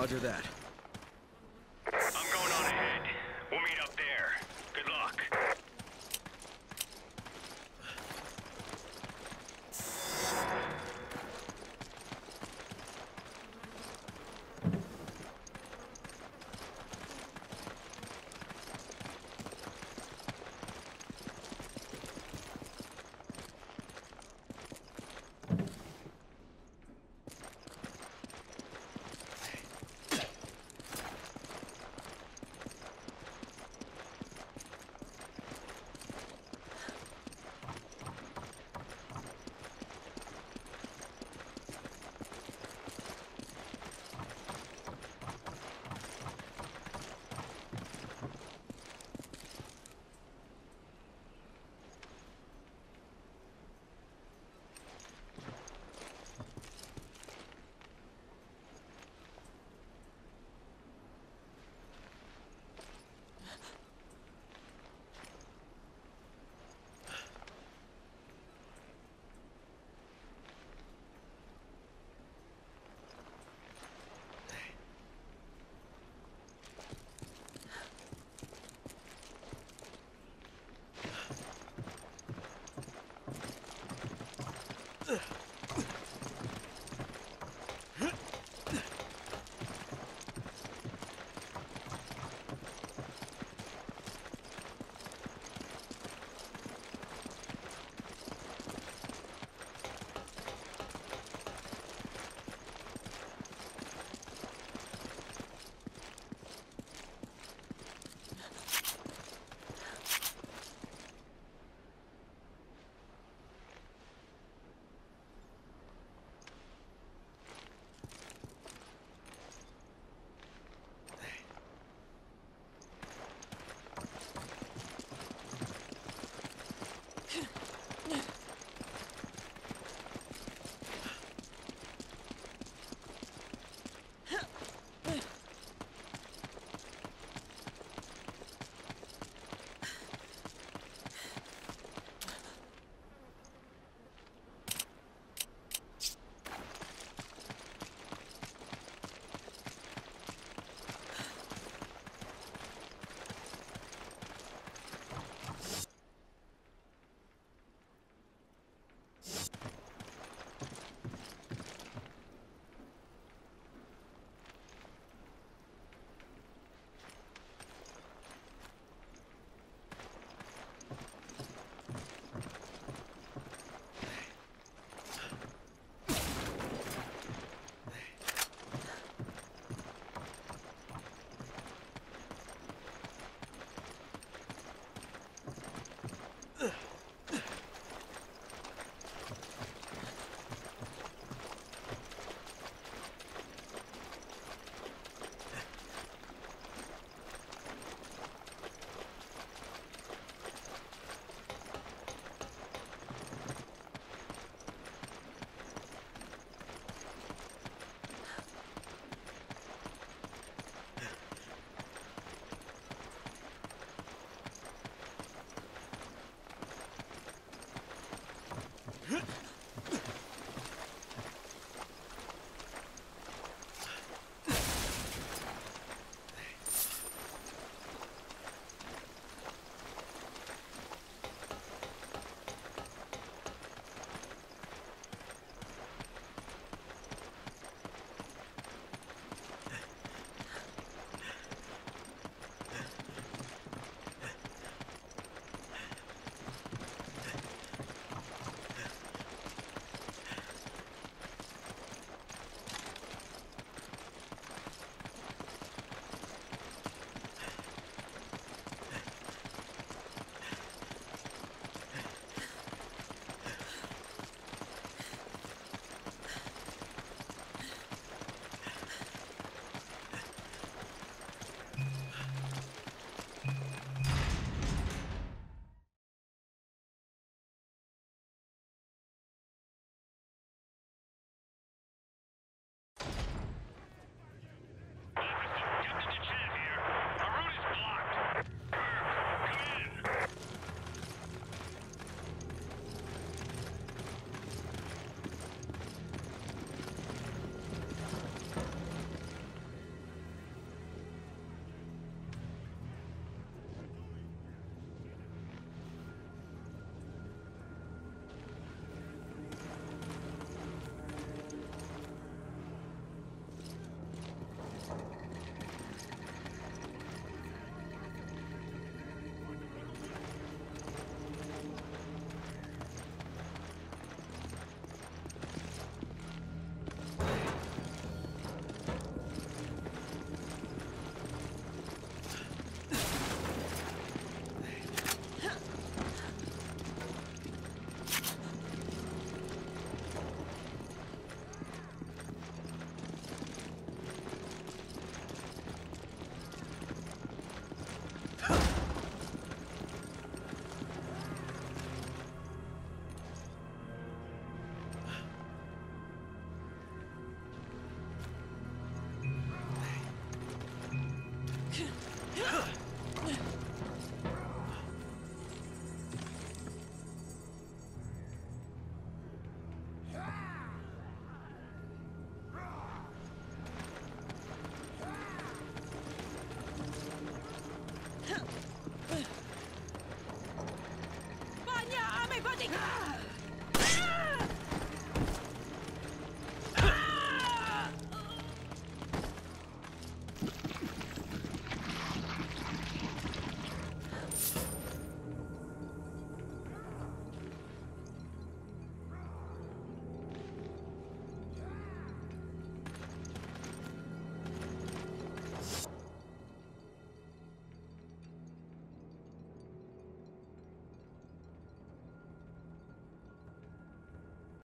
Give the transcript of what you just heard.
Roger that.